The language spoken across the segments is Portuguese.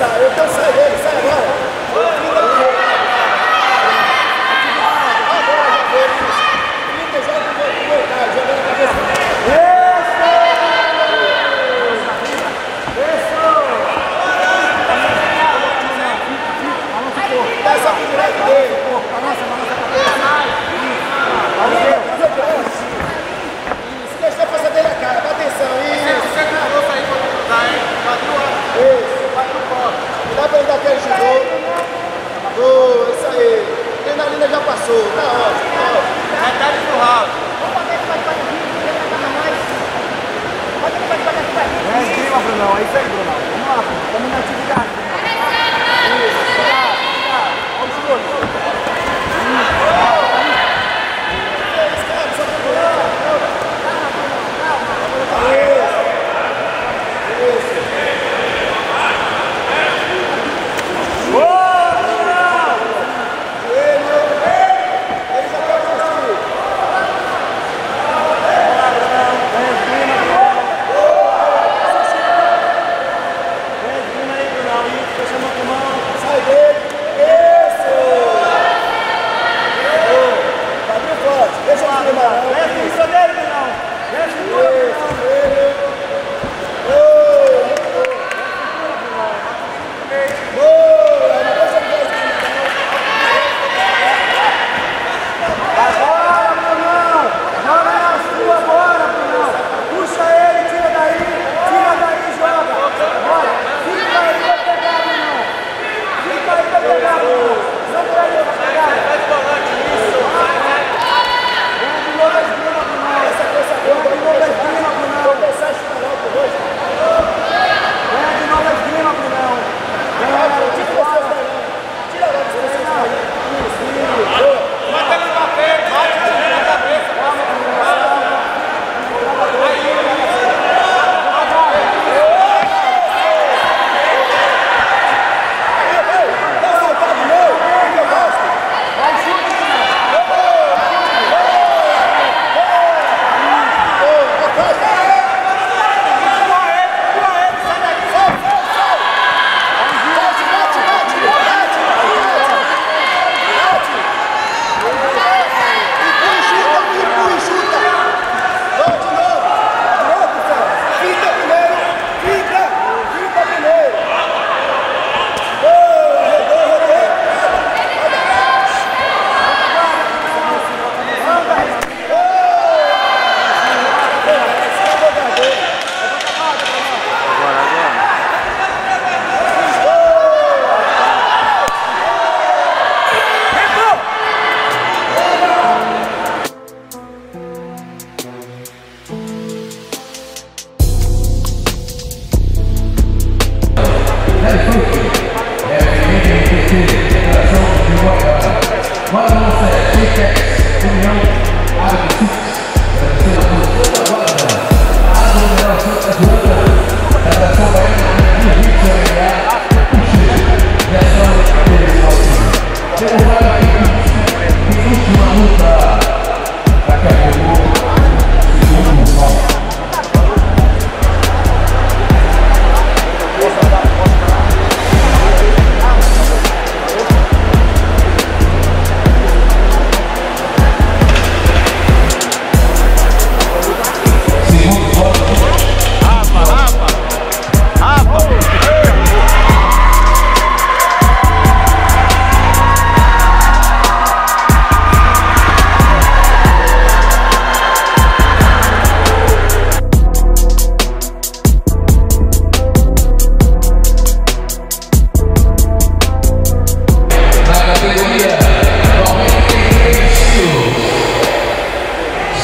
sai, eu quero sair dele, sai agora. Essa figura dele, porra, balança, balança a cabeça. Olha o seu. daquele judô. Boa, isso aí. Adrenalina já passou, tá ótimo, tá ótimo.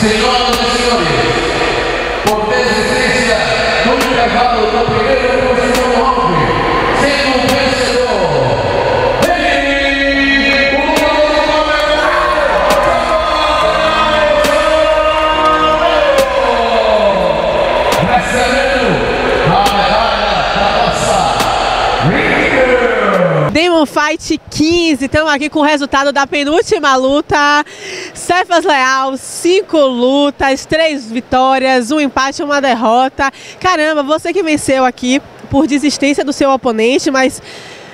Senhoras e senhores, por desistência no intervalo do primeiro do segundo round, sendo o vencedor, Demon Fight 15, estamos aqui com o resultado da penúltima luta. Cefas Leal, cinco lutas, três vitórias, um empate uma derrota. Caramba, você que venceu aqui por desistência do seu oponente, mas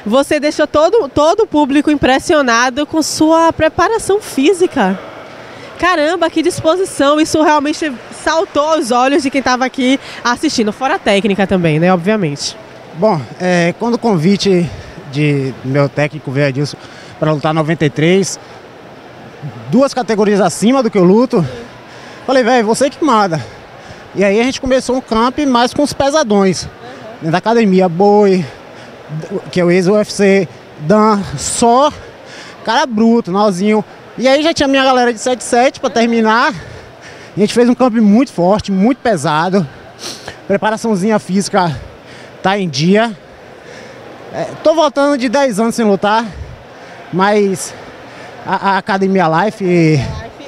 você deixou todo, todo o público impressionado com sua preparação física. Caramba, que disposição! Isso realmente saltou aos olhos de quem estava aqui assistindo, fora a técnica também, né? Obviamente. Bom, é, quando o convite de meu técnico veio Adilson para lutar 93, duas categorias acima do que eu luto, falei, velho, você que manda. E aí a gente começou um camp mais com os pesadões. Dentro da academia, Boi, que é o ex-UFC, Dan, só cara bruto, nozinho. E aí já tinha minha galera de 77 para terminar. A gente fez um camp muito forte, muito pesado. Preparaçãozinha física tá em dia. É, tô voltando de 10 anos sem lutar, mas a, a Academia Life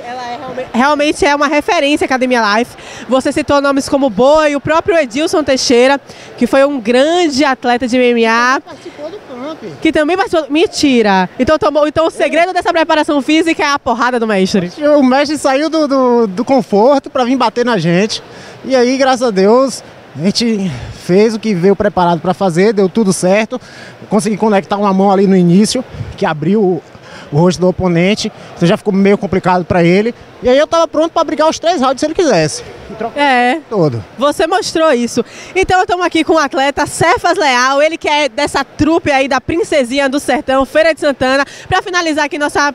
Ela é realmente, realmente é uma referência Academia Life. Você citou nomes como Boi, o próprio Edilson Teixeira, que foi um grande atleta de MMA, participou do camp. que também participou. Mentira! Então, tomou, então o segredo dessa preparação física é a porrada do mestre. O mestre saiu do, do, do conforto para vir bater na gente. E aí, graças a Deus, a gente fez o que veio preparado para fazer, deu tudo certo. Consegui conectar uma mão ali no início, que abriu o, rosto do oponente. Então já ficou meio complicado para ele. E aí eu tava pronto para brigar os três rounds se ele quisesse. É. todo. Você mostrou isso. Então estamos aqui com o atleta Cefas Leal, ele que é dessa trupe aí da Princesinha do Sertão, Feira de Santana. Para finalizar aqui nossa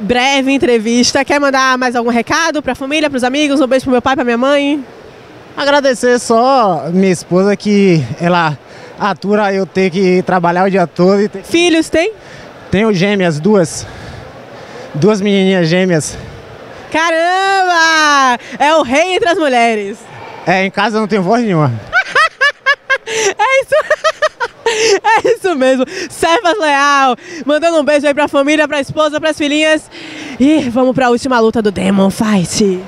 breve entrevista, quer mandar mais algum recado para a família, para os amigos? Um beijo pro meu pai, para minha mãe? Agradecer só minha esposa que ela atura eu ter que trabalhar o dia todo. Filhos tem? Tenho gêmeas, duas. Duas menininhas gêmeas. Caramba! É o rei entre as mulheres. É, em casa não tenho voz nenhuma. É isso. é isso mesmo. Cefas Leal, mandando um beijo aí pra família, pra esposa, pras filhinhas. E vamos pra última luta do Demon Fight.